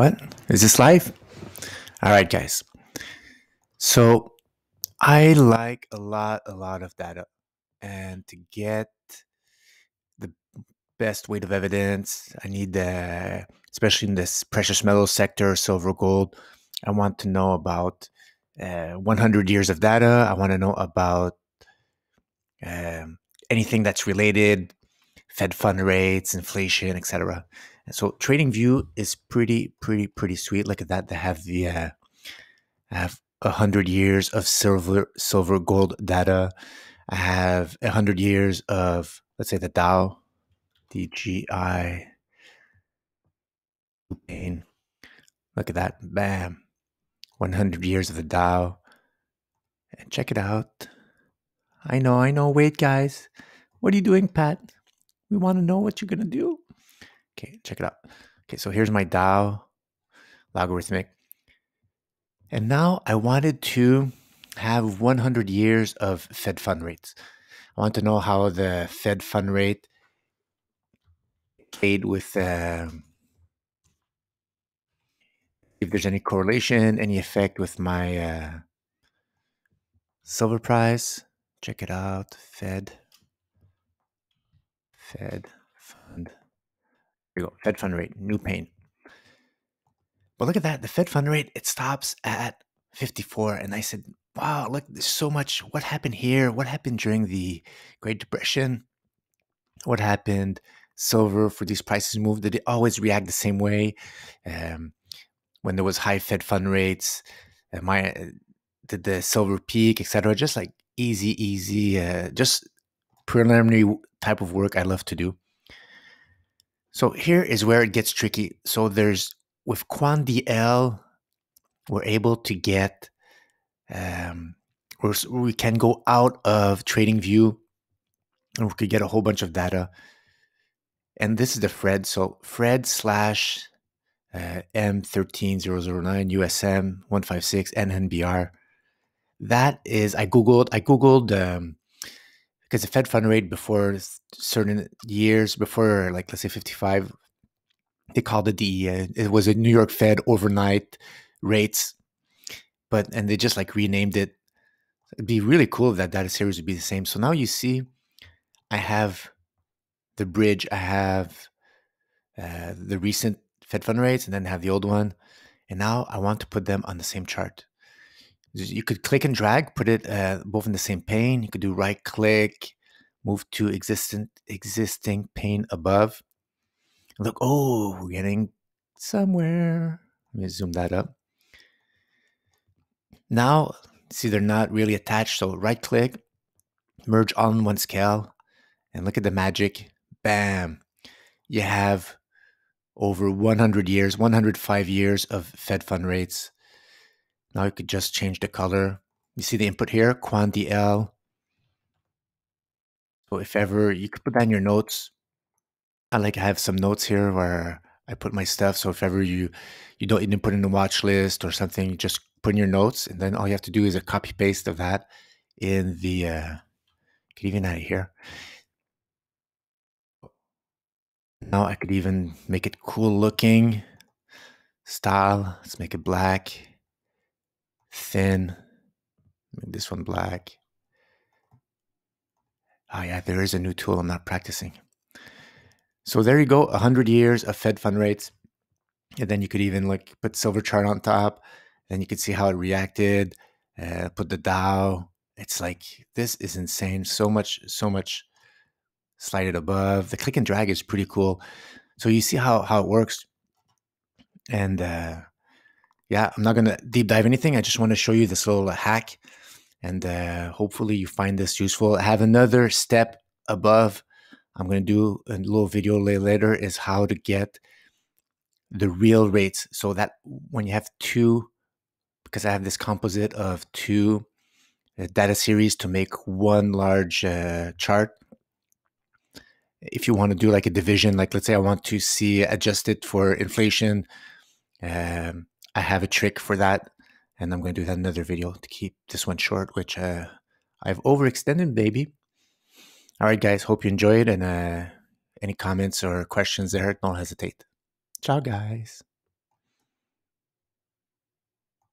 What? Is this live? All right, guys. So I like a lot, a lot of data. And to get the best weight of evidence, I need the, especially in this precious metal sector, silver, gold, I want to know about uh, 100 years of data. I want to know about um, anything that's related, Fed fund rates, inflation, etc. So TradingView is pretty, pretty, pretty sweet. Look at that. They have the uh, have a hundred years of silver, silver, gold data. I have a hundred years of let's say the Dow, DJI. Pain. Look at that. Bam. 100 years of the Dow. And check it out. I know, I know. Wait, guys. What are you doing, Pat? We want to know what you're going to do. Okay, check it out. Okay, so here's my Dow logarithmic. And now I wanted to have 100 years of Fed fund rates. I want to know how the Fed fund rate played with, uh, if there's any correlation, any effect with my uh, silver price. Check it out, Fed, Fed we go. Fed fund rate, new pane. But look at that. The Fed fund rate, it stops at 54. And I said, wow, look, there's so much. What happened here? What happened during the Great Depression? What happened? Silver for these prices move. Did it always react the same way? Um, when there was high Fed fund rates, my uh, did the silver peak, etc. Just like easy, easy, uh, just preliminary type of work I love to do. So here is where it gets tricky. So there's with Quandl, we're able to get, um, or we can go out of trading view and we could get a whole bunch of data. And this is the Fred. So Fred slash uh, M13009 USM 156 NNBR. That is, I Googled, I Googled um, because the Fed fund rate before certain years, before like let's say 55, they called it the uh, it was a New York Fed overnight rates, but and they just like renamed it. It'd be really cool if that data series would be the same. So now you see, I have the bridge. I have uh, the recent Fed fund rates, and then have the old one. And now I want to put them on the same chart you could click and drag, put it uh, both in the same pane. You could do right click, move to existing existing pane above. Look, oh, we're getting somewhere. Let me zoom that up. Now, see, they're not really attached. So right click, merge all in one scale, and look at the magic. Bam. You have over 100 years, 105 years of Fed fund rates now you could just change the color. You see the input here, Quandl. So if ever you could put down your notes. I like I have some notes here where I put my stuff. So if ever you you don't even put in a watch list or something, just put in your notes, and then all you have to do is a copy paste of that in the. Uh, could even add it here. Now I could even make it cool looking. Style. Let's make it black thin. Make this one black. Oh yeah, there is a new tool I'm not practicing. So there you go, 100 years of Fed fund rates. And then you could even like put silver chart on top. Then you could see how it reacted. Uh, put the Dow. It's like, this is insane. So much, so much slided above. The click and drag is pretty cool. So you see how, how it works. And uh, yeah, I'm not going to deep dive anything. I just want to show you this little hack and uh, hopefully you find this useful. I have another step above. I'm going to do a little video later is how to get the real rates so that when you have two, because I have this composite of two uh, data series to make one large uh, chart. If you want to do like a division, like let's say I want to see adjusted for inflation, um, I have a trick for that, and I'm going to do that another video to keep this one short, which uh, I've overextended, baby. All right, guys. Hope you enjoyed, and uh, any comments or questions there, don't hesitate. Ciao, guys.